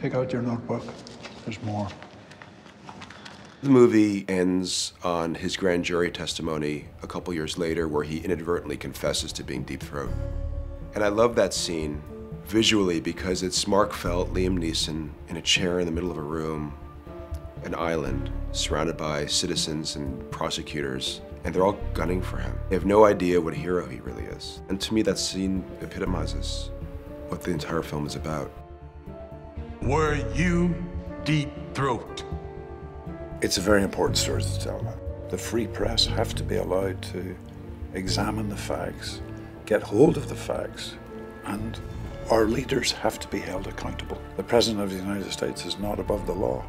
Take out your notebook. There's more. The movie ends on his grand jury testimony a couple years later where he inadvertently confesses to being Deep Throat. And I love that scene visually because it's Mark Felt, Liam Neeson, in a chair in the middle of a room, an island, surrounded by citizens and prosecutors, and they're all gunning for him. They have no idea what a hero he really is. And to me, that scene epitomizes what the entire film is about. Were you Deep Throat? It's a very important story to tell. The free press have to be allowed to examine the facts, get hold of the facts, and our leaders have to be held accountable. The President of the United States is not above the law.